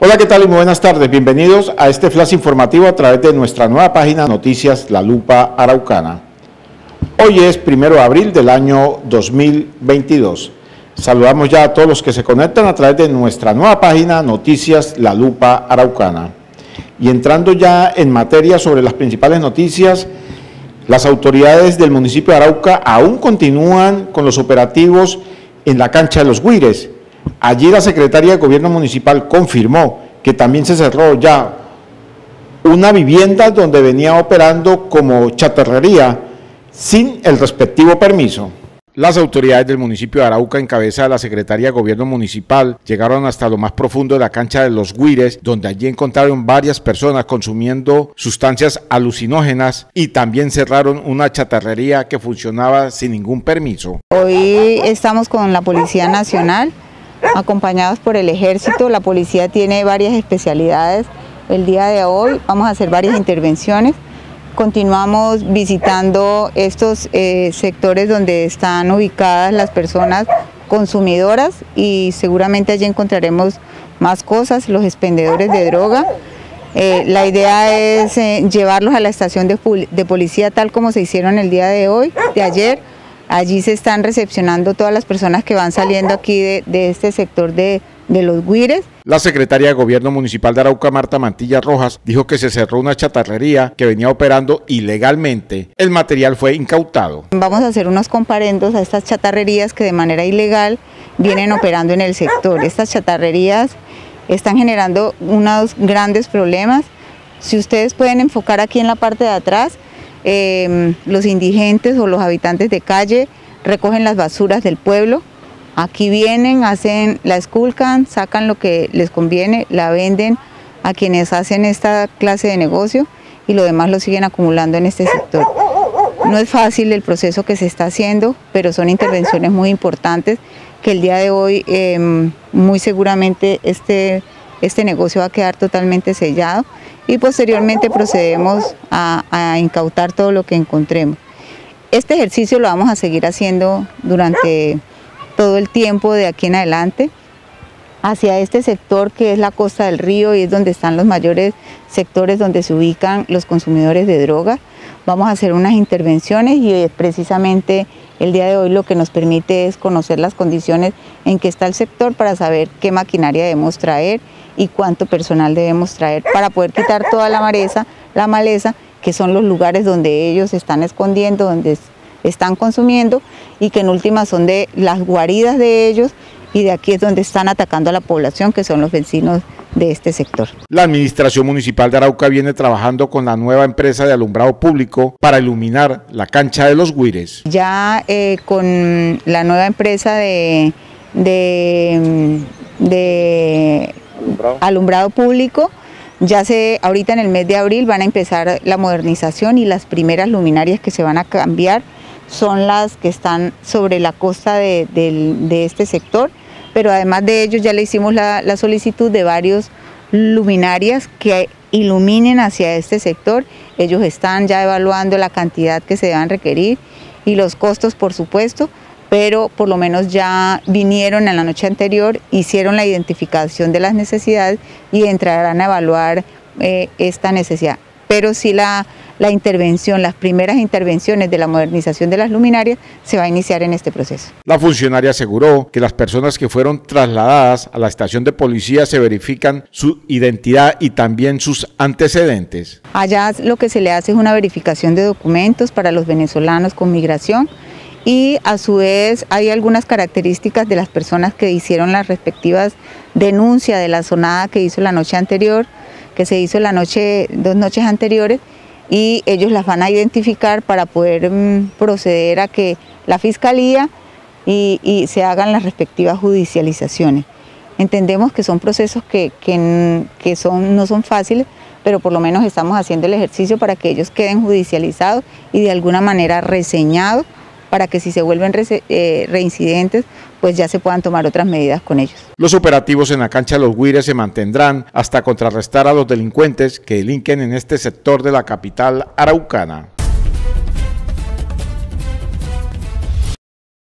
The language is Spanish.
Hola, ¿qué tal y muy buenas tardes? Bienvenidos a este flash informativo a través de nuestra nueva página Noticias La Lupa Araucana. Hoy es primero de abril del año 2022. Saludamos ya a todos los que se conectan a través de nuestra nueva página Noticias La Lupa Araucana. Y entrando ya en materia sobre las principales noticias, las autoridades del municipio de Arauca aún continúan con los operativos en la cancha de los Guires Allí la secretaria de Gobierno Municipal confirmó que también se cerró ya una vivienda donde venía operando como chatarrería sin el respectivo permiso. Las autoridades del municipio de Arauca, en cabeza de la Secretaría de Gobierno Municipal, llegaron hasta lo más profundo de la cancha de los Guires, donde allí encontraron varias personas consumiendo sustancias alucinógenas y también cerraron una chatarrería que funcionaba sin ningún permiso. Hoy estamos con la Policía Nacional acompañados por el ejército. La policía tiene varias especialidades. El día de hoy vamos a hacer varias intervenciones. Continuamos visitando estos eh, sectores donde están ubicadas las personas consumidoras y seguramente allí encontraremos más cosas, los expendedores de droga. Eh, la idea es eh, llevarlos a la estación de, de policía tal como se hicieron el día de hoy, de ayer, Allí se están recepcionando todas las personas que van saliendo aquí de, este sector de, de los Guires. La secretaria de Gobierno Municipal de Arauca, Marta Mantilla Rojas, dijo que se cerró una chatarrería que venía operando ilegalmente. El material fue incautado. Vamos a hacer unos comparendos a estas chatarrerías que de manera ilegal vienen operando en el sector. Estas chatarrerías están generando unos grandes problemas. Si ustedes pueden enfocar aquí en la parte de atrás, Em, los indigentes o los habitantes de calle recogen las basuras del pueblo, aquí vienen, hacen, la esculcan, sacan lo que les conviene, la venden a quienes hacen esta clase de negocio y lo demás lo siguen acumulando en este sector. No es fácil el proceso que se está haciendo, pero son intervenciones muy importantes que el día de hoy em, muy seguramente este, este negocio va a quedar totalmente sellado y posteriormente procedemos a, incautar todo lo que encontremos. Este ejercicio lo vamos a seguir haciendo durante todo el tiempo de aquí en adelante hacia este sector que es la costa del río y es donde están los mayores sectores donde se ubican los consumidores de droga. Vamos a hacer unas intervenciones y precisamente el día de hoy lo que nos permite es conocer las condiciones en que está el sector para saber qué maquinaria debemos traer y cuánto personal debemos traer para poder quitar toda la maleza, la maleza, que son los lugares donde ellos están escondiendo, donde están consumiendo y que en última son de las guaridas de ellos y de aquí es donde están atacando a la población, que son los vecinos de este sector. La Administración Municipal de Arauca viene trabajando con la nueva empresa de alumbrado público para iluminar la cancha de los Guires. Ya eh, con la nueva empresa de, de, de alumbrado. público. Ya se, ahorita en el mes de abril van a empezar la modernización y las primeras luminarias que se van a cambiar son las que están sobre la costa de, este sector, pero además de ellos ya le hicimos la, la solicitud de varios luminarias que iluminen hacia este sector. Ellos están ya evaluando la cantidad que se deban requerir y los costos, por supuesto, pero por lo menos ya vinieron en la noche anterior, hicieron la identificación de las necesidades y entrarán a evaluar eh, esta necesidad. Pero sí la, la intervención, las primeras intervenciones de la modernización de las luminarias se va a iniciar en este proceso. La funcionaria aseguró que las personas que fueron trasladadas a la estación de policía se verifican su identidad y también sus antecedentes. Allá lo que se le hace es una verificación de documentos para los venezolanos con migración y a su vez hay algunas características de las personas que hicieron las respectivas denuncias de la sonada que hizo la noche anterior, que se hizo la noche, dos noches anteriores, y ellos las van a identificar para poder mm, proceder a que la fiscalía y, se hagan las respectivas judicializaciones. Entendemos que son procesos que, que son, no son fáciles, pero por lo menos estamos haciendo el ejercicio para que ellos queden judicializados y de alguna manera reseñados para que si se vuelven eh, reincidentes, pues ya se puedan tomar otras medidas con ellos. Los operativos en la cancha de los Guires se mantendrán hasta contrarrestar a los delincuentes que delinquen en este sector de la capital araucana.